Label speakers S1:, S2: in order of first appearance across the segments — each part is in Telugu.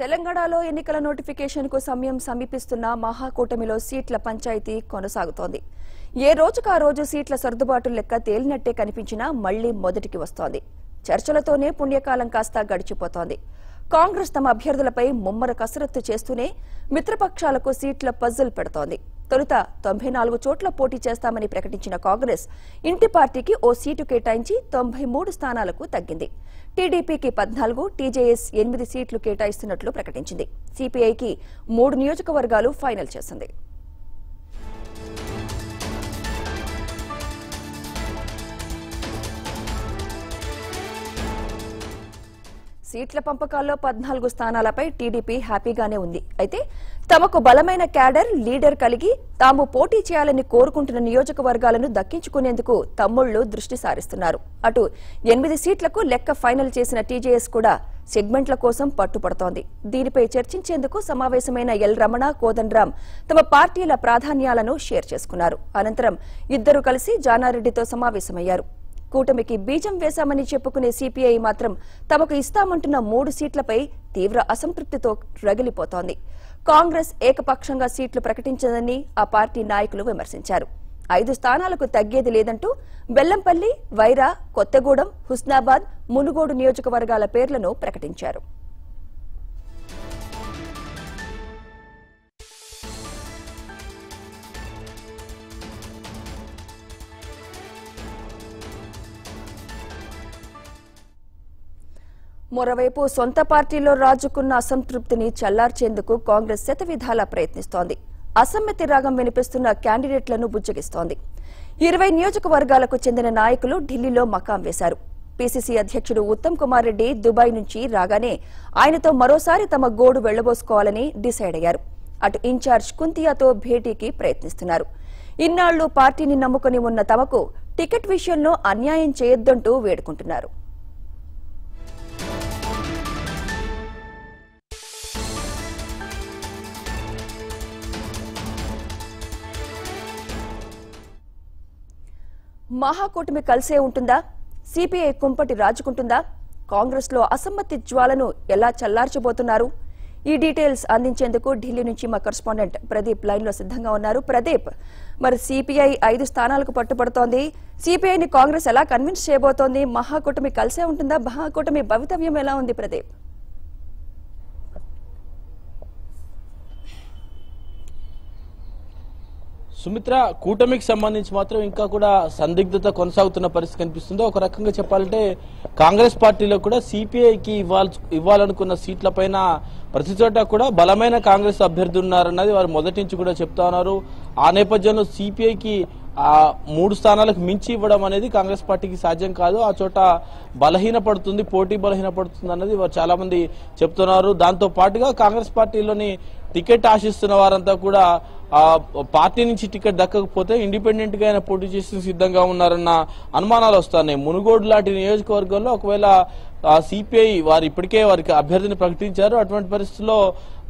S1: తెలంగాణలో ఎన్నికల నోటిఫికేషన్కు సమయం సమీపిస్తున్న మహాకూటమిలో సీట్ల పంచాయతీ కొనసాగుతోంది. ఏ రోజుకు ఆ రోజు సీట్ల సర్దుబాటు లెక్క తేలినట్టే కనిపించినా మళ్ళీ మొదటికి వస్తోంది. చర్చలతోనే పుణ్యకాలం కాస్త గడిచిపోతోంది. కాంగ్రెస్ తమ అభ్యర్థులపై ముమ్మర కసరత్తు చేస్తూనే మిత్రపక్షాలకు సీట్ల పజిల్ పెడుతోంది. తొలుత తొంభై నాలుగు చోట్ల పోటీ చేస్తామని ప్రకటించిన కాంగ్రెస్ ఇంటి పార్టీకి ఓ సీటు కేటాయించి తొంభై మూడు స్థానాలకు తగ్గింది. టీడీపీకి పద్నాలుగు టీజేఎస్ ఎనిమిది సీట్లు కేటాయిస్తున్నట్లు ప్రకటించింది. సిపిఐకి మూడు నియోజకవర్గాలు ఫైనల్ చేసింది. సీట్ల పంపకాల్లో పద్నాలుగు స్థానాలపై టీడీపీ హ్యాపీగానే ఉంది. అయితే తమకు బలమైన క్యాడర్ లీడర్ కలిగి తాము పోటీ చేయాలని కోరుకుంటున్న నియోజకవర్గాలను దక్కించుకునేందుకు తమ్ముళ్ళు దృష్టి సారిస్తున్నారు. అటు ఎనిమిది సీట్లకు లెక్క ఫైనల్ చేసిన టీజేఎస్ కూడా సెగ్మెంట్ల కోసం పట్టుపడుతోంది. దీనిపై చర్చించేందుకు సమావేశమైన ఎల్ రమణ కోదండరాం తమ పార్టీల ప్రాధాన్యాలను షేర్ చేసుకున్నారు. అనంతరం ఇద్దరు కలిసి జానారెడ్డితో సమావేశమయ్యారు. కూటమికి బీజం వేశామని చెప్పుకునే సిపిఐ మాత్రం తమకు ఇస్తామంటున్న మూడు సీట్లపై తీవ్ర అసంతృప్తితో రగిలిపోతోంది. కాంగ్రెస్ ఏకపక్షంగా సీట్లు ప్రకటించదని ఆ పార్టీ నాయకులు విమర్శించారు. ఐదు స్థానాలకు తగ్గేది లేదంటూ బెల్లంపల్లి వైరా కొత్తగూడెం హుస్నాబాద్ మునుగోడు నియోజకవర్గాల పేర్లను ప్రకటించారు. మరోవైపు సొంత పార్టీలో రాజుకున్న అసంతృప్తిని చల్లార్చేందుకు కాంగ్రెస్ శతవిధాలా ప్రయత్నిస్తోంది. అసమ్మతి రాగం వినిపిస్తున్న క్యాండిడేట్లను బుజ్జగిస్తోంది. ఇరవై నియోజకవర్గాలకు చెందిన నాయకులు ఢిల్లీలో మకాం వేశారు. పీసీసీ అధ్యక్షుడు ఉత్తమ్ కుమార్ రెడ్డి దుబాయ్ నుంచి రాగానే ఆయనతో మరోసారి తమ గోడు వెళ్ళబోసుకోవాలని డిసైడ్ అయ్యారు. అటు ఇన్ఛార్జ్ కుంతియాతో భేటీకి ప్రయత్నిస్తున్నారు. ఇన్నాళ్ళు పార్టీని నమ్ముకుని ఉన్న తమకు టికెట్ విషయంలో అన్యాయం చేయొద్దంటూ వేడుకుంటున్నారు. మహాకూటమి కలిసే ఉంటుందా? సిపిఐ కుంపటి రాజుకుంటుందా? కాంగ్రెస్లో అసమ్మతి జ్వాలను ఎలా చల్లార్చబోతున్నారు? ఈ డీటెయిల్స్ అందించేందుకు ఢిల్లీ నుంచి మా కరస్పాండెంట్ ప్రదీప్ లైన్లో సిద్ధంగా ఉన్నారు. ప్రదీప్ మరి సిపిఐ ఐదు స్థానాలకు పట్టుబడుతోంది. సిపిఐని కాంగ్రెస్ ఎలా కన్విన్స్ చేయబోతోంది? మహాకూటమి కలిసే ఉంటుందా? మహాకూటమి భవితవ్యం ఎలా ఉంది ప్రదీప్?
S2: సుమిత్ర కూటమికి సంబంధించి మాత్రం ఇంకా కూడా సందిగ్ధత కొనసాగుతున్న పరిస్థితి కనిపిస్తుంది ఒక రకంగా చెప్పాలంటే కాంగ్రెస్ పార్టీలో కూడా సిపిఐకి ఇవ్వాలి ఇవ్వాలనుకున్న సీట్లపైన ప్రతి చోట కూడా బలమైన కాంగ్రెస్ అభ్యర్థి ఉన్నారన్నది వారు మొదటి నుంచి కూడా చెప్తా ఉన్నారు. ఆ నేపథ్యంలో సిపిఐకి ఆ మూడు స్థానాలకు మించి ఇవ్వడం అనేది కాంగ్రెస్ పార్టీకి సాధ్యం కాదు. ఆ చోట బలహీన పడుతుంది పోటీ బలహీన పడుతుంది అన్నది వారు చాలా మంది చెప్తున్నారు. దాంతో పాటుగా కాంగ్రెస్ పార్టీలోని టికెట్ ఆశిస్తున్న వారంతా కూడా పార్టీ నుంచి టికెట్ దక్కకపోతే ఇండిపెండెంట్గా ఆయన పోటీ చేసి సిద్ధంగా ఉన్నారన్న అనుమానాలు వస్తున్నాయి. మునుగోడు లాంటి నియోజకవర్గంలో ఒకవేళ సిపిఐ వారు ఇప్పటికే వారికి అభ్యర్థిని ప్రకటించారు. అటువంటి పరిస్థితుల్లో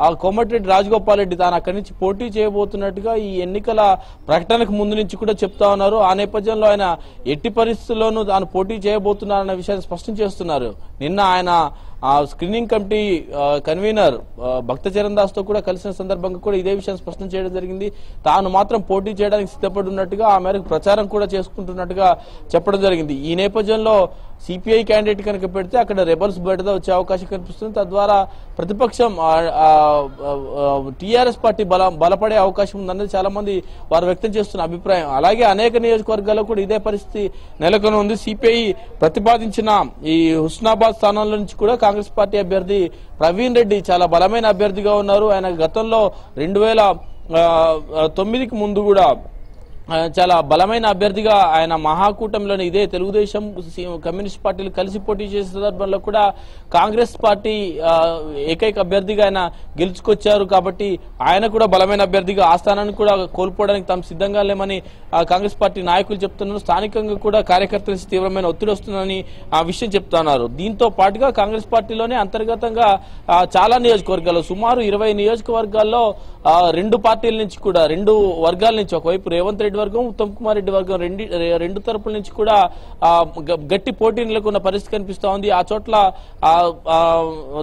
S2: ఆ కోమటిరెడ్డి రాజగోపాల్ రెడ్డి తాను అక్కడి నుంచి పోటీ చేయబోతున్నట్టుగా ఈ ఎన్నికల ప్రకటనకు ముందు నుంచి కూడా చెప్తా ఉన్నారు. ఆ నేపథ్యంలో ఆయన ఎట్టి పరిస్థితుల్లోనూ తాను పోటీ చేయబోతున్నారన్న విషయాన్ని స్పష్టం చేస్తున్నారు. నిన్న ఆయన ఆ screening committee convener Bhakta Charan దాస్తో కూడా కలిసిన సందర్భంగా కూడా ఇదే విషయం స్పష్టం చేయడం జరిగింది. తాను మాత్రం పోటీ చేయడానికి సిద్ధపడి ఉన్నట్టుగా ఆ మేరకు ప్రచారం కూడా చేసుకుంటున్నట్టుగా చెప్పడం జరిగింది. ఈ నేపథ్యంలో సిపిఐ క్యాండిడేట్ కనుక పెడితే అక్కడ రెబల్స్ బయట వచ్చే అవకాశం కనిపిస్తుంది. తద్వారా ప్రతిపక్షం టీఆర్ఎస్ పార్టీ బల బలపడే అవకాశం ఉందన్నది చాలా మంది వారు వ్యక్తం చేస్తున్న అభిప్రాయం. అలాగే అనేక నియోజకవర్గాల్లో కూడా ఇదే పరిస్థితి నెలకొని ఉంది. సిపిఐ ప్రతిపాదించిన ఈ హుస్నాబాద్ స్థానంలో నుంచి కూడా కాంగ్రెస్ పార్టీ అభ్యర్థి ప్రవీణ్ రెడ్డి చాలా బలమైన అభ్యర్థిగా ఉన్నారు. ఆయన గతంలో రెండు వేల తొమ్మిదికి ముందు కూడా చాలా బలమైన అభ్యర్థిగా ఆయన మహాకూటమిలోని ఇదే తెలుగుదేశం కమ్యూనిస్ట్ పార్టీలు కలిసి పోటీ చేసే సందర్భంలో కూడా కాంగ్రెస్ పార్టీ ఏకైక అభ్యర్థిగా ఆయన గెలుచుకొచ్చారు కాబట్టి ఆయన కూడా బలమైన అభ్యర్థిగా ఆ స్థానాన్ని కూడా కోల్పోవడానికి తాము సిద్ధంగా లేమని కాంగ్రెస్ పార్టీ నాయకులు చెప్తున్నారు. స్థానికంగా కూడా కార్యకర్తల నుంచి తీవ్రమైన ఒత్తిడి వస్తుందని ఆ విషయం చెప్తున్నారు. దీంతో పాటుగా కాంగ్రెస్ పార్టీలోనే అంతర్గతంగా చాలా నియోజకవర్గాల్లో సుమారు ఇరవై నియోజకవర్గాల్లో రెండు పార్టీల నుంచి కూడా రెండు వర్గాల నుంచి ఒకవైపు రేవంత్ రెడ్డి వర్గం ఉత్తమ్ కుమార్ రెడ్డి వర్గం రెండు రెండు తరపుల నుంచి కూడా గ- గట్టి పోటీ నెలకొన్న పరిస్థితి కనిపిస్తోంది ఆ చోట్ల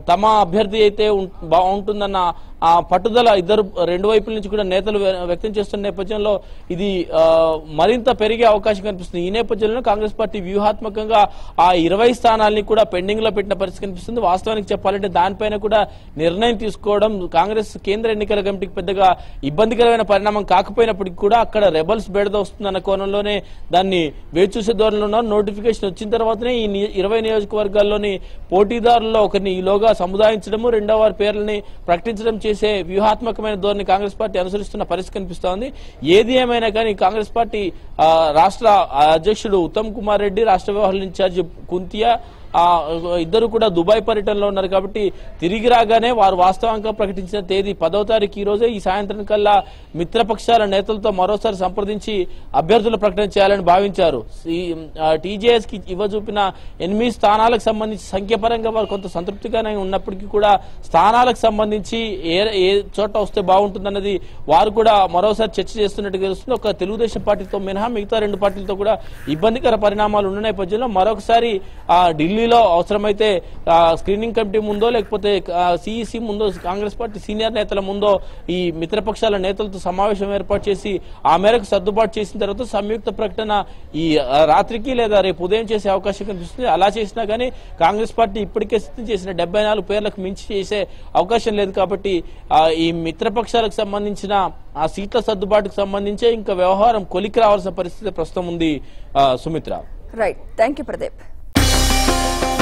S2: తమ అభ్యర్థి అయితే బాగుంటుందన్న ఆ పట్టుదల ఇద్దరు రెండు వైపుల నుంచి కూడా నేతలు వ్య- వ్యక్తం చేస్తున్న నేపథ్యంలో ఇది మరింత పెరిగే అవకాశం కనిపిస్తుంది. ఈ నేపథ్యంలో కాంగ్రెస్ పార్టీ వ్యూహాత్మకంగా ఆ ఇరవై స్థానాల్ని కూడా పెండింగ్లో పెట్టిన పరిస్థితి కనిపిస్తుంది. వాస్తవానికి చెప్పాలంటే దానిపైన కూడా నిర్ణయం తీసుకోవడం కాంగ్రెస్ కేంద్ర ఎన్నికల కమిటీకి పెద్దగా ఇబ్బందికరమైన పరిణామం కాకపోయినప్పటికీ కూడా అక్కడ రెబల్స్ బేడద వస్తుందన్న కోణంలోనే దాన్ని వేచి చూసే ధోరణిలో ఉన్నారు. నోటిఫికేషన్ వచ్చిన తర్వాతనే ఈ ఇరవై నియోజకవర్గాల్లోని పోటీదారుల్లో ఒకరిని ఈలోగా సముదాయించడము రెండో వారి పేర్లని ప్రకటించడం చేసే వ్యూహాత్మకమైన ధోరణి కాంగ్రెస్ పార్టీ అనుసరిస్తున్న పరిస్థితి కనిపిస్తోంది. ఏది ఏమైనా కానీ కాంగ్రెస్ పార్టీ రాష్ట్ర అధ్యక్షుడు ఉత్తమ్ కుమార్ రెడ్డి రాష్ట్ర వ్యవహారాల ఇన్ఛార్జి కుంతియా ఆ ఇద్దరు కూడా దుబాయ్ పర్యటనలో ఉన్నారు కాబట్టి తిరిగి రాగానే వారు వాస్తవంగా ప్రకటించిన తేదీ పదవ తారీఖు ఈ రోజే ఈ సాయంత్రం కల్లా మిత్రపక్షాల నేతలతో మరోసారి సంప్రదించి అభ్యర్థుల ప్రకటన చేయాలని భావించారు. టీజేఎస్కి ఇవ్వజూపిన ఎనిమిది స్థానాలకు సంబంధించి సంఖ్యపరంగా వారు కొంత సంతృప్తిగానే ఉన్నప్పటికీ కూడా స్థానాలకు సంబంధించి ఏ ఏ చోట వస్తే బాగుంటుందన్నది వారు కూడా మరోసారి చర్చ చేస్తున్నట్టు తెలుస్తుంది. ఒక తెలుగుదేశం పార్టీతో మినహా మిగతా రెండు పార్టీలతో కూడా ఇబ్బందికర పరిణామాలు ఉన్న నేపథ్యంలో మరొకసారి ఆ, ఢిల్లీలో అవసరమైతే స్క్రీనింగ్ కమిటీ ముందో లేకపోతే సిఈసి ముందో కాంగ్రెస్ పార్టీ సీనియర్ నేతల ముందో ఈ మిత్రపక్షాల నేతలతో సమావేశం ఏర్పాటు చేసి ఆ మేరకు సర్దుబాటు చేసిన తర్వాత సంయుక్త ప్రకటన ఈ రాత్రికి లేదా రేపు ఉదయం చేసే అవకాశం కనిపిస్తుంది. అలా చేసినా కానీ కాంగ్రెస్ పార్టీ ఇప్పటికే సిద్ధం చేసిన డెబ్బై నాలుగు పేర్లకు మించి చేసే అవకాశం లేదు కాబట్టి ఈ మిత్రపక్షాలకు సంబంధించిన ఆ సీట్ల సర్దుబాటుకు సంబంధించే ఇంకా వ్యవహారం కొలికి రావాల్సిన పరిస్థితి ప్రస్తుతం ఉంది. Sumitra.
S1: Right thank you Pradeep Bye.